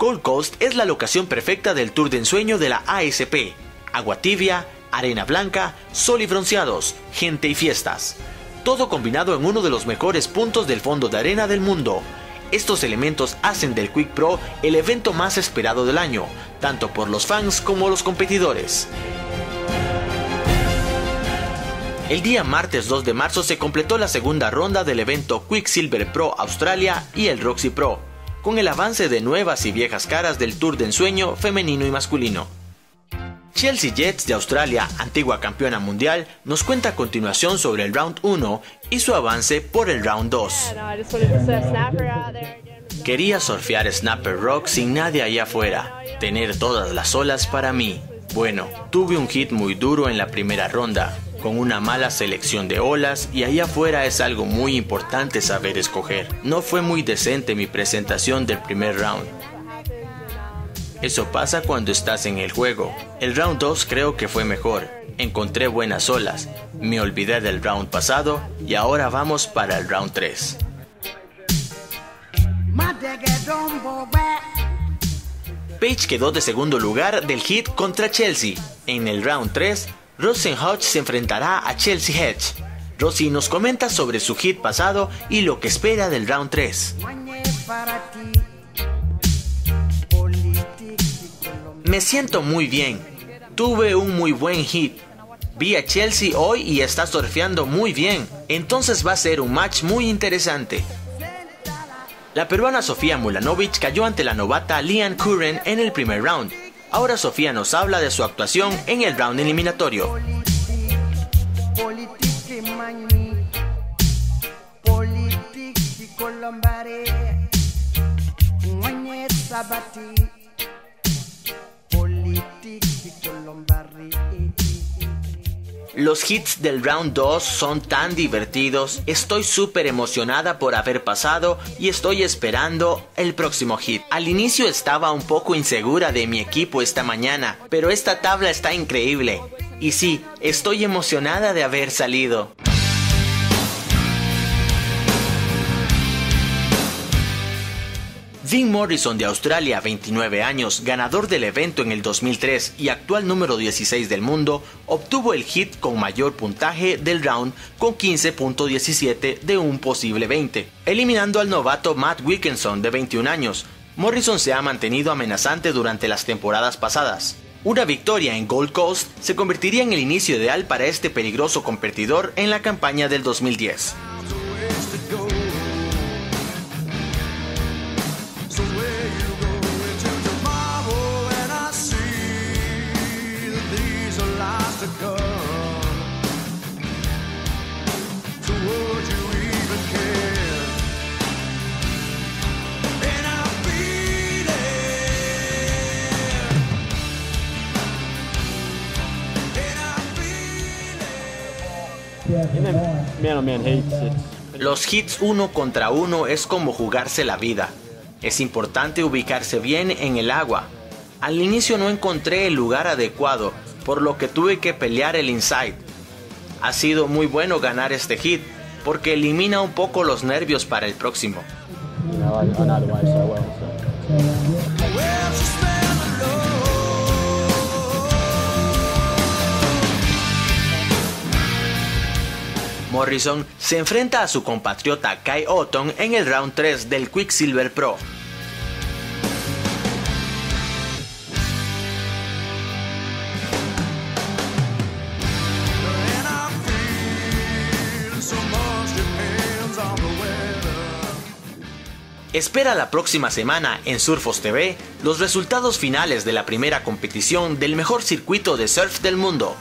Gold Coast es la locación perfecta del tour de ensueño de la ASP. Agua tibia, arena blanca, sol y bronceados, gente y fiestas. Todo combinado en uno de los mejores puntos del fondo de arena del mundo. Estos elementos hacen del Quick Pro el evento más esperado del año, tanto por los fans como los competidores. El día martes 2 de marzo se completó la segunda ronda del evento Quicksilver Pro Australia y el Roxy Pro, con el avance de nuevas y viejas caras del Tour de Ensueño femenino y masculino. Chelsea Jets de Australia, antigua campeona mundial, nos cuenta a continuación sobre el Round 1 y su avance por el Round 2. Quería surfear Snapper Rock sin nadie allá afuera, tener todas las olas para mí. Bueno, tuve un hit muy duro en la primera ronda, con una mala selección de olas y ahí afuera es algo muy importante saber escoger. No fue muy decente mi presentación del primer round. Eso pasa cuando estás en el juego. El round 2 creo que fue mejor. Encontré buenas olas. Me olvidé del round pasado y ahora vamos para el round 3. Page quedó de segundo lugar del hit contra Chelsea. En el round 3 Rosen Hodge se enfrentará a Chelsea Hedge. Rossi nos comenta sobre su hit pasado y lo que espera del round 3. Me siento muy bien. Tuve un muy buen hit. Vi a Chelsea hoy y está surfeando muy bien. Entonces va a ser un match muy interesante. La peruana Sofía Mulanovic cayó ante la novata Lian Curran en el primer round. Ahora Sofía nos habla de su actuación en el round eliminatorio. Los hits del round 2 son tan divertidos, estoy súper emocionada por haber pasado y estoy esperando el próximo hit. Al inicio estaba un poco insegura de mi equipo esta mañana, pero esta tabla está increíble. Y sí, estoy emocionada de haber salido. Dean Morrison de Australia, 29 años, ganador del evento en el 2003 y actual número 16 del mundo, obtuvo el hit con mayor puntaje del round con 15.17 de un posible 20, eliminando al novato Matt Wilkinson de 21 años. Morrison se ha mantenido amenazante durante las temporadas pasadas. Una victoria en Gold Coast se convertiría en el inicio ideal para este peligroso competidor en la campaña del 2010. Los hits uno contra uno es como jugarse la vida. Es importante ubicarse bien en el agua. Al inicio no encontré el lugar adecuado, por lo que tuve que pelear el inside. Ha sido muy bueno ganar este hit, porque elimina un poco los nervios para el próximo. Morrison se enfrenta a su compatriota Kai Otton en el round 3 del Quicksilver Pro. Espera la próxima semana en Surfos TV los resultados finales de la primera competición del mejor circuito de surf del mundo.